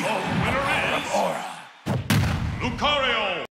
The winner is Aura. Lucario